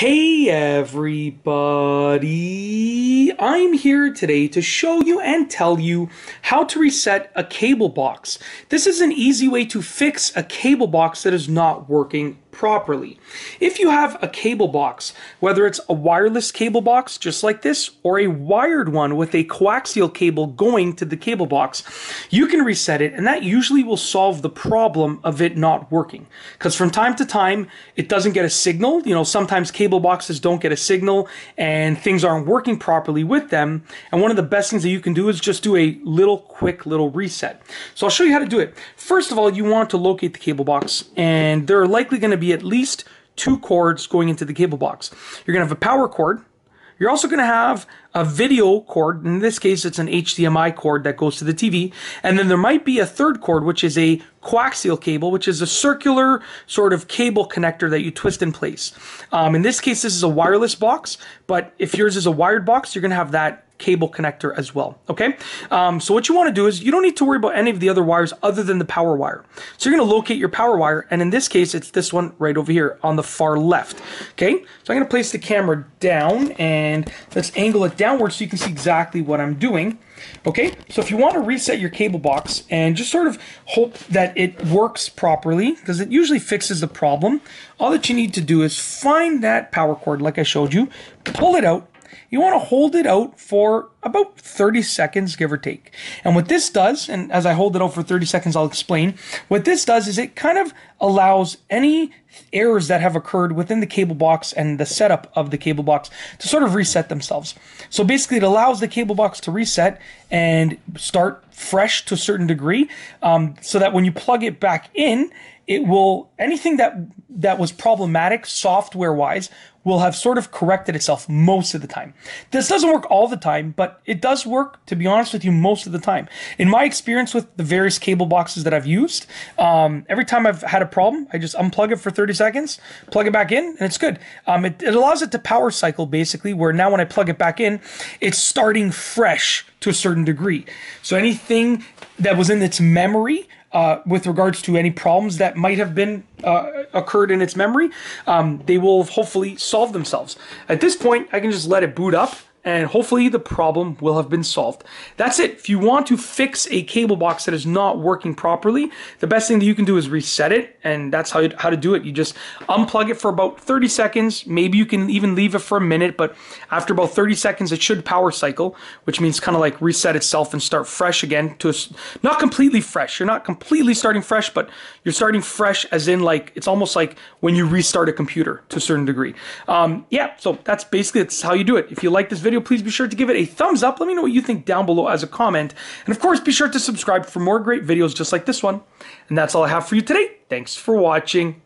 Hey everybody! I'm here today to show you and tell you how to reset a cable box. This is an easy way to fix a cable box that is not working properly. If you have a cable box, whether it's a wireless cable box just like this or a wired one with a coaxial cable going to the cable box, you can reset it and that usually will solve the problem of it not working. Because from time to time, it doesn't get a signal. You know, sometimes cable boxes don't get a signal and things aren't working properly with them. And one of the best things that you can do is just do a little quick little reset. So I'll show you how to do it. First of all, you want to locate the cable box and there are likely going to be at least two cords going into the cable box. You're going to have a power cord. You're also going to have a video cord. In this case, it's an HDMI cord that goes to the TV. And then there might be a third cord, which is a coaxial cable, which is a circular sort of cable connector that you twist in place. Um, in this case, this is a wireless box, but if yours is a wired box, you're going to have that cable connector as well. Okay. Um, so what you want to do is you don't need to worry about any of the other wires other than the power wire. So you're going to locate your power wire, and in this case, it's this one right over here on the far left. Okay. So I'm going to place the camera down and let's angle it downward so you can see exactly what I'm doing. Okay, so if you want to reset your cable box and just sort of hope that it works properly, because it usually fixes the problem, all that you need to do is find that power cord like I showed you, pull it out, you want to hold it out for about 30 seconds, give or take. And what this does, and as I hold it out for 30 seconds, I'll explain. What this does is it kind of allows any errors that have occurred within the cable box and the setup of the cable box to sort of reset themselves. So basically, it allows the cable box to reset and start fresh to a certain degree, um, so that when you plug it back in, it will anything that that was problematic software wise will have sort of corrected itself most of the time. This doesn't work all the time, but it does work, to be honest with you, most of the time. In my experience with the various cable boxes that I've used, um, every time I've had a problem, I just unplug it for 30 seconds, plug it back in, and it's good. Um, it, it allows it to power cycle, basically, where now when I plug it back in, it's starting fresh to a certain degree. So anything that was in its memory uh, with regards to any problems that might have been uh, occurred in its memory, um, they will hopefully solve themselves. At this point, I can just let it boot up and hopefully the problem will have been solved. That's it. If you want to fix a cable box that is not working properly, the best thing that you can do is reset it, and that's how, you, how to do it. You just unplug it for about 30 seconds. Maybe you can even leave it for a minute, but after about 30 seconds, it should power cycle, which means kind of like reset itself and start fresh again to not completely fresh. You're not completely starting fresh, but you're starting fresh as in like, it's almost like when you restart a computer to a certain degree. Um, yeah, so that's basically that's how you do it. If you like this video, video, please be sure to give it a thumbs up. Let me know what you think down below as a comment. And of course, be sure to subscribe for more great videos just like this one. And that's all I have for you today. Thanks for watching.